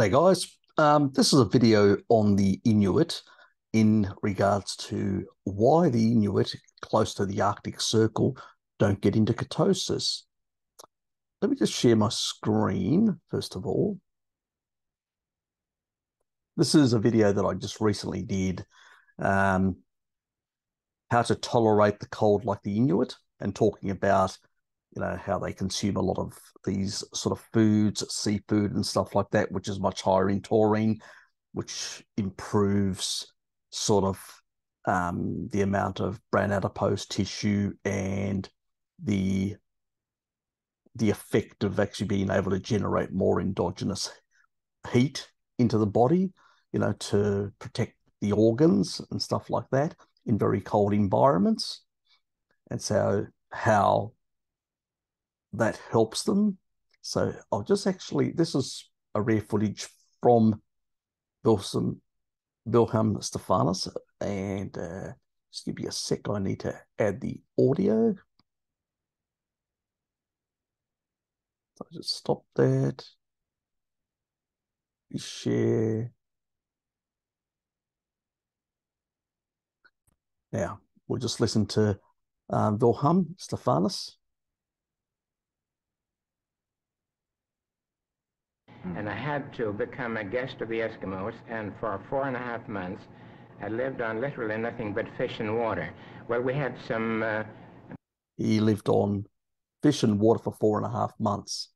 Hey guys, um, this is a video on the Inuit in regards to why the Inuit close to the Arctic Circle don't get into ketosis. Let me just share my screen first of all. This is a video that I just recently did, um, how to tolerate the cold like the Inuit and talking about you know how they consume a lot of these sort of foods seafood and stuff like that which is much higher in taurine which improves sort of um, the amount of brown adipose tissue and the the effect of actually being able to generate more endogenous heat into the body you know to protect the organs and stuff like that in very cold environments. And so how that helps them. So I'll just actually, this is a rare footage from Wilson, Wilhelm Stefansson, and uh, just give me a sec. I need to add the audio. So I just stop that. Share. Now we'll just listen to um, Wilhelm Stefansson. and I had to become a guest of the Eskimos, and for four and a half months, I lived on literally nothing but fish and water. Well, we had some. Uh... He lived on fish and water for four and a half months.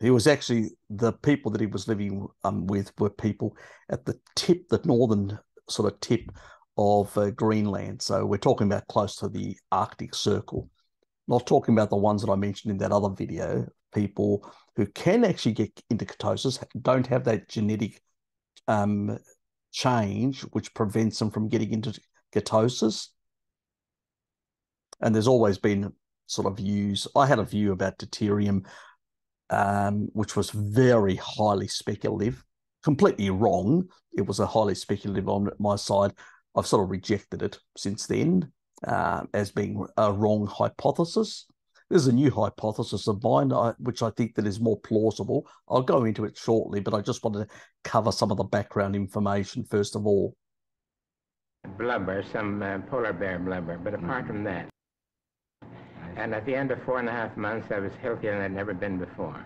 He was actually the people that he was living um, with were people at the tip, the northern sort of tip of uh, Greenland. So we're talking about close to the Arctic Circle. Not talking about the ones that I mentioned in that other video, people who can actually get into ketosis don't have that genetic um, change which prevents them from getting into ketosis. And there's always been sort of views. I had a view about deuterium, um, which was very highly speculative, completely wrong. It was a highly speculative on my side. I've sort of rejected it since then uh, as being a wrong hypothesis. There's a new hypothesis of mine, which I think that is more plausible. I'll go into it shortly, but I just wanted to cover some of the background information first of all. Blubber, some uh, polar bear blubber, but apart from that, and at the end of four and a half months, I was healthier than I'd never been before.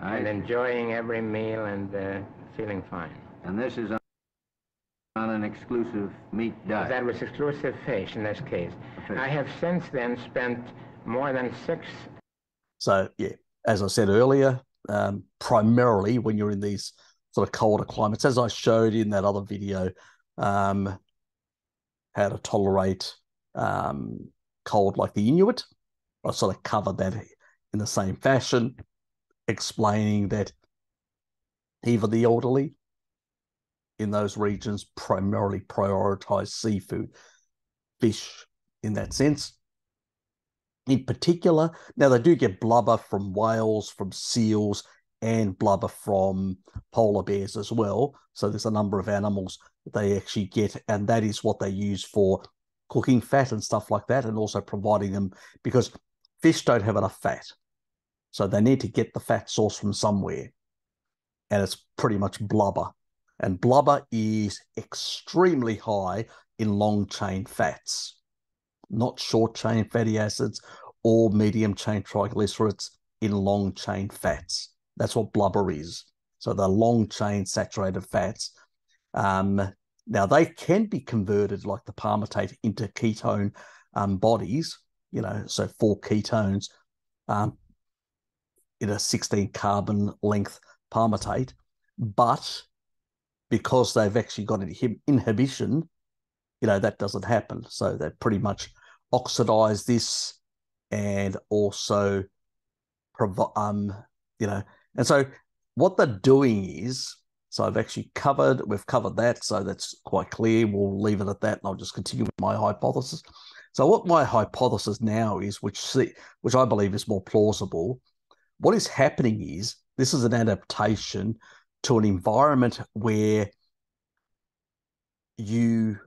I... And enjoying every meal and uh, feeling fine. And this is on an exclusive meat diet? That was exclusive fish in this case. Fish. I have since then spent more than six. So, yeah, as I said earlier, um, primarily when you're in these sort of colder climates, as I showed in that other video, um, how to tolerate um, cold like the Inuit. I sort of covered that in the same fashion, explaining that even the elderly in those regions primarily prioritize seafood, fish in that sense. In particular, now they do get blubber from whales, from seals, and blubber from polar bears as well. So there's a number of animals they actually get, and that is what they use for cooking fat and stuff like that, and also providing them because fish don't have enough fat. So they need to get the fat source from somewhere. And it's pretty much blubber and blubber is extremely high in long chain fats, not short chain fatty acids or medium chain triglycerides in long chain fats. That's what blubber is. So the long chain saturated fats. Um, now they can be converted like the palmitate into ketone um, bodies, you know, so four ketones um, in a 16 carbon length palmitate, but because they've actually got an inhibition, you know, that doesn't happen. So they pretty much oxidize this and also provide, um, you know, and so what they're doing is, so I've actually covered, we've covered that, so that's quite clear. We'll leave it at that, and I'll just continue with my hypothesis. So what my hypothesis now is, which see, which I believe is more plausible, what is happening is this is an adaptation to an environment where you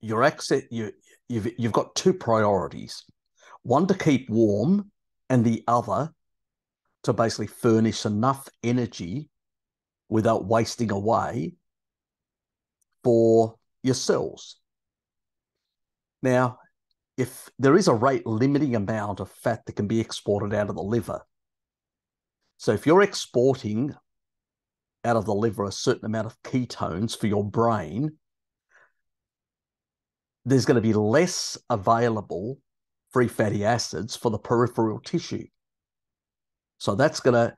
your access you you've you've got two priorities one to keep warm and the other to basically furnish enough energy without wasting away for your cells. Now, if there is a rate limiting amount of fat that can be exported out of the liver, so if you're exporting out of the liver a certain amount of ketones for your brain, there's going to be less available free fatty acids for the peripheral tissue. So that's going to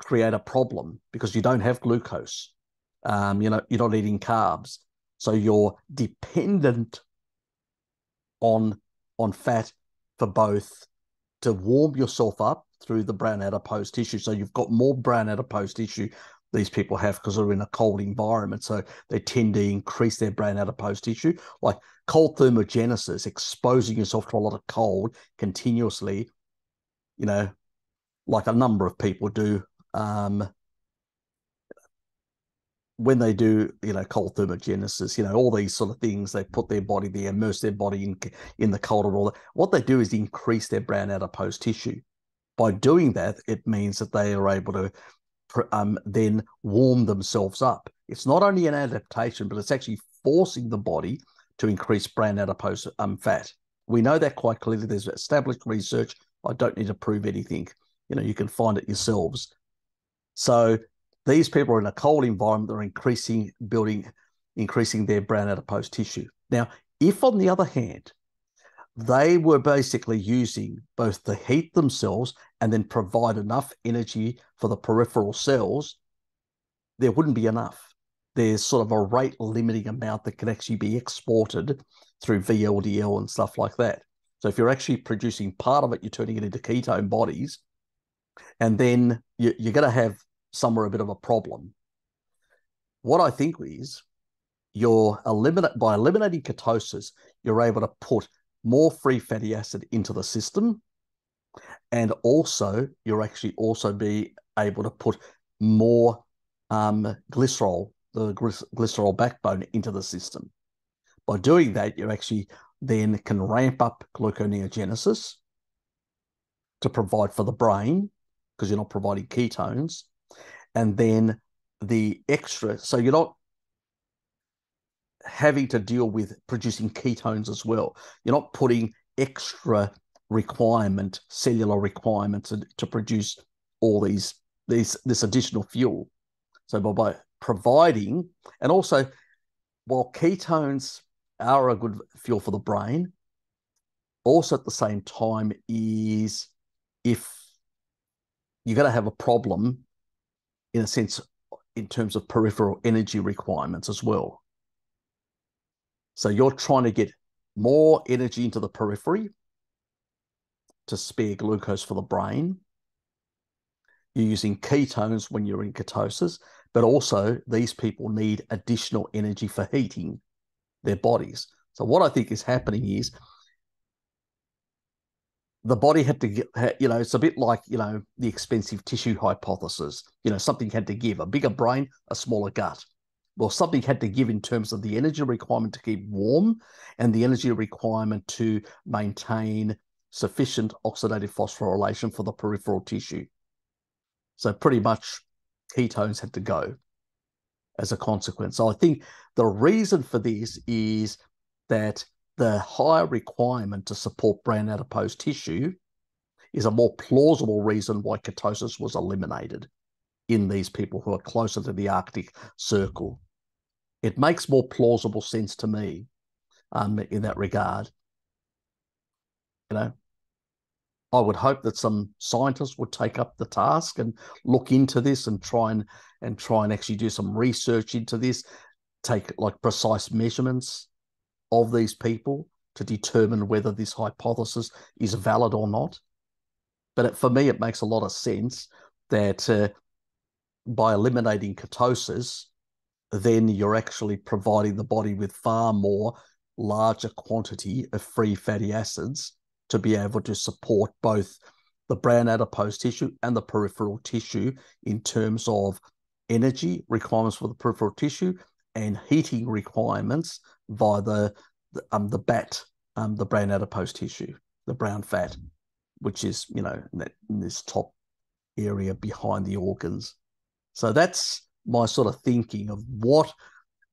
create a problem because you don't have glucose. Um, you know, you're not eating carbs. So you're dependent on on fat for both to warm yourself up through the brown adipose tissue. So you've got more brown adipose tissue these people have because they're in a cold environment. So they tend to increase their brown adipose tissue. Like cold thermogenesis, exposing yourself to a lot of cold continuously, you know, like a number of people do. Um, when they do, you know, cold thermogenesis, you know, all these sort of things, they put their body, they immerse their body in in the cold and all that. What they do is increase their brown adipose tissue. By doing that, it means that they are able to um, then warm themselves up. It's not only an adaptation, but it's actually forcing the body to increase brown adipose um, fat. We know that quite clearly. There's established research. I don't need to prove anything. You know, you can find it yourselves. So these people are in a cold environment. They're increasing, building, increasing their brown adipose tissue. Now, if on the other hand, they were basically using both the heat themselves and then provide enough energy for the peripheral cells, there wouldn't be enough. There's sort of a rate limiting amount that can actually be exported through VLDL and stuff like that. So if you're actually producing part of it, you're turning it into ketone bodies, and then you, you're going to have somewhere a bit of a problem. What I think is you're eliminate by eliminating ketosis, you're able to put more free fatty acid into the system. And also, you'll actually also be able to put more um, glycerol, the glycerol backbone, into the system. By doing that, you actually then can ramp up gluconeogenesis to provide for the brain because you're not providing ketones. And then the extra, so you're not having to deal with producing ketones as well. You're not putting extra requirement, cellular requirements to, to produce all these these this additional fuel. So by, by providing, and also while ketones are a good fuel for the brain, also at the same time is if you're going to have a problem in a sense in terms of peripheral energy requirements as well. So you're trying to get more energy into the periphery to spare glucose for the brain. You're using ketones when you're in ketosis, but also these people need additional energy for heating their bodies. So what I think is happening is the body had to get, you know, it's a bit like, you know, the expensive tissue hypothesis. You know, something had to give a bigger brain, a smaller gut well, something had to give in terms of the energy requirement to keep warm and the energy requirement to maintain sufficient oxidative phosphorylation for the peripheral tissue. So pretty much ketones had to go as a consequence. So I think the reason for this is that the higher requirement to support brown adipose tissue is a more plausible reason why ketosis was eliminated in these people who are closer to the Arctic Circle it makes more plausible sense to me um, in that regard. You know, I would hope that some scientists would take up the task and look into this and try and and try and actually do some research into this, take like precise measurements of these people to determine whether this hypothesis is valid or not. But it, for me, it makes a lot of sense that uh, by eliminating ketosis, then you're actually providing the body with far more larger quantity of free fatty acids to be able to support both the brown adipose tissue and the peripheral tissue in terms of energy requirements for the peripheral tissue and heating requirements via the, the um the BAT, um the brown adipose tissue, the brown fat, which is you know in, that, in this top area behind the organs. So that's my sort of thinking of what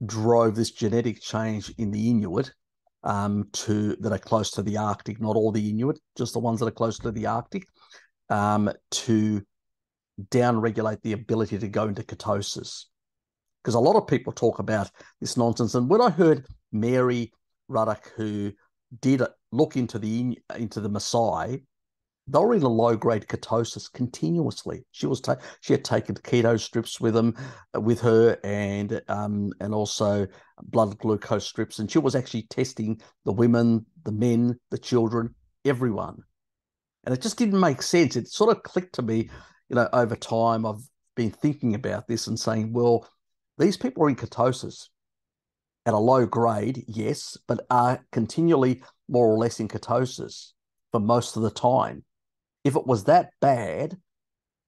drove this genetic change in the Inuit um, to that are close to the Arctic, not all the Inuit, just the ones that are close to the Arctic, um, to downregulate the ability to go into ketosis. Because a lot of people talk about this nonsense. And when I heard Mary Ruddick, who did look into the into the Maasai, they were in a low grade ketosis continuously. She was ta- she had taken keto strips with them uh, with her and um, and also blood glucose strips, and she was actually testing the women, the men, the children, everyone, and it just didn't make sense. It sort of clicked to me, you know, over time. I've been thinking about this and saying, well, these people are in ketosis at a low grade, yes, but are continually more or less in ketosis for most of the time. If it was that bad,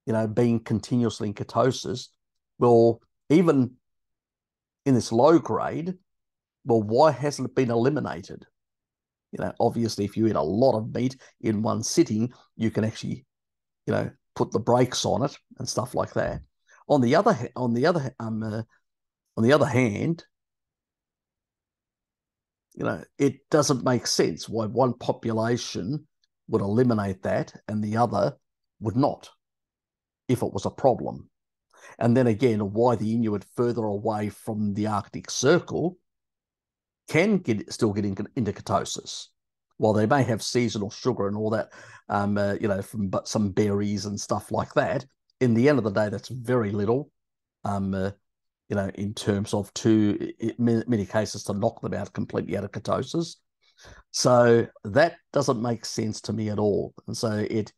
you know, being continuously in ketosis, well, even in this low grade, well, why hasn't it been eliminated? You know, obviously, if you eat a lot of meat in one sitting, you can actually, you know, put the brakes on it and stuff like that. On the other, on the other, um, uh, on the other hand, you know, it doesn't make sense why one population would eliminate that and the other would not if it was a problem. And then again, why the Inuit further away from the Arctic Circle can get still get in, into ketosis. While they may have seasonal sugar and all that, um, uh, you know, from but some berries and stuff like that, in the end of the day, that's very little. Um, uh, you know, in terms of to in many cases to knock them out completely out of ketosis. So that doesn't make sense to me at all. And so it,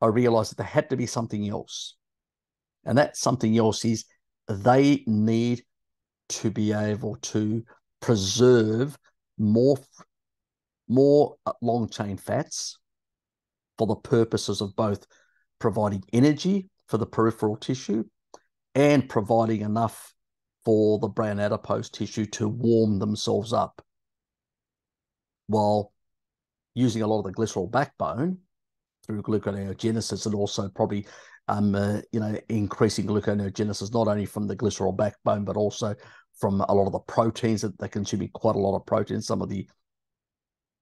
I realized that there had to be something else. And that something else is they need to be able to preserve more, more uh, long chain fats for the purposes of both providing energy for the peripheral tissue and providing enough for the brown adipose tissue to warm themselves up while using a lot of the glycerol backbone through gluconeogenesis and also probably um, uh, you know increasing gluconeogenesis not only from the glycerol backbone but also from a lot of the proteins that they're consuming quite a lot of protein some of the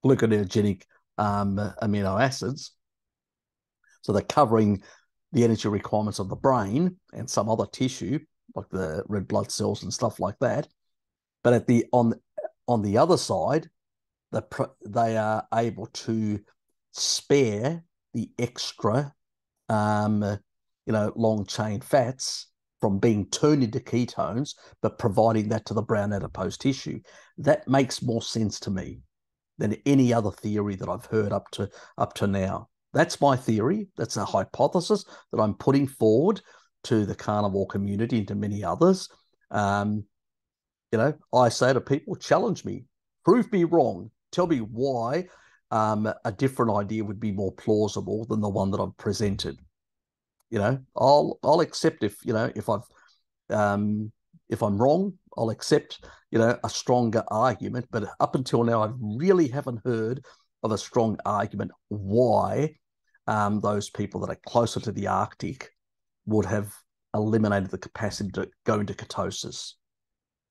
gluconeogenic um, amino acids. So they're covering the energy requirements of the brain and some other tissue like the red blood cells and stuff like that. But at the on on the other side the, they are able to spare the extra, um, you know, long chain fats from being turned into ketones, but providing that to the brown adipose tissue. That makes more sense to me than any other theory that I've heard up to up to now. That's my theory. That's a hypothesis that I'm putting forward to the carnivore community and to many others. Um, you know, I say to people, challenge me, prove me wrong tell me why um, a different idea would be more plausible than the one that I've presented. You know, I'll I'll accept if you know if I've um, if I'm wrong, I'll accept you know a stronger argument. But up until now, I really haven't heard of a strong argument why um, those people that are closer to the Arctic would have eliminated the capacity to go into ketosis.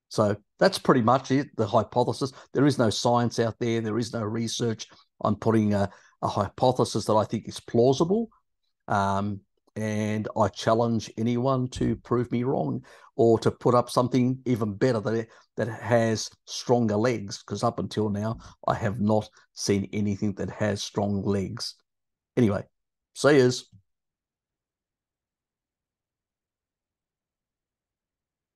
So that's pretty much it, the hypothesis. There is no science out there, there is no research. I'm putting a, a hypothesis that I think is plausible. Um, and I challenge anyone to prove me wrong or to put up something even better that, that has stronger legs, because up until now, I have not seen anything that has strong legs. Anyway, see yous.